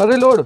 अरे लोड।